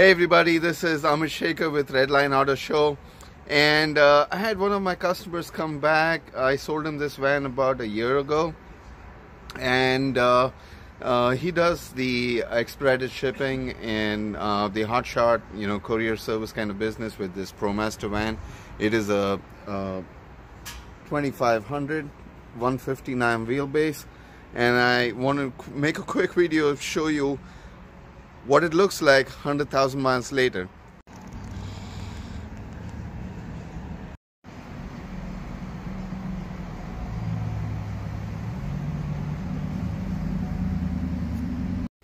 Hey everybody, this is Amit Shekar with Redline Auto Show and uh, I had one of my customers come back. I sold him this van about a year ago and uh, uh, he does the expedited shipping and uh, the hotshot, you know, courier service kind of business with this ProMaster van. It is a, a 2500 159 wheelbase and I want to make a quick video to show you what it looks like 100,000 miles later.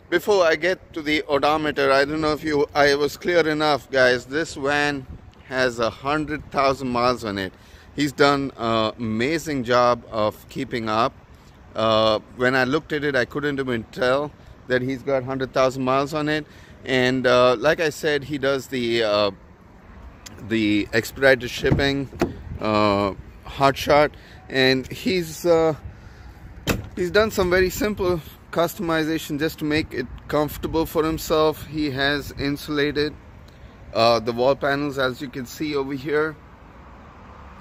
Before I get to the odometer, I don't know if you I was clear enough guys. This van has a hundred thousand miles on it. He's done an amazing job of keeping up. Uh, when I looked at it, I couldn't even tell that he's got 100,000 miles on it. And uh, like I said, he does the uh, the expedited shipping, uh, hotshot, and he's uh, he's done some very simple customization just to make it comfortable for himself. He has insulated uh, the wall panels, as you can see over here,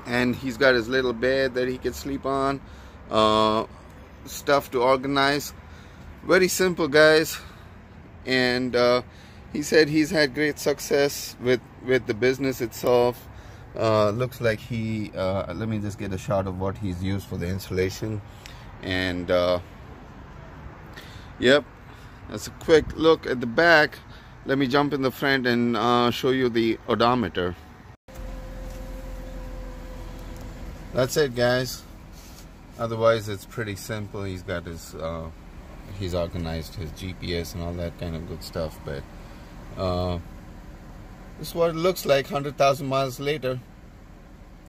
and he's got his little bed that he can sleep on, uh, stuff to organize very simple guys. And uh, he said he's had great success with with the business itself. Uh, looks like he uh, let me just get a shot of what he's used for the installation. And uh, yep. That's a quick look at the back. Let me jump in the front and uh, show you the odometer. That's it guys. Otherwise it's pretty simple. He's got his uh, he's organized his GPS and all that kind of good stuff. But uh, this is what it looks like 100,000 miles later.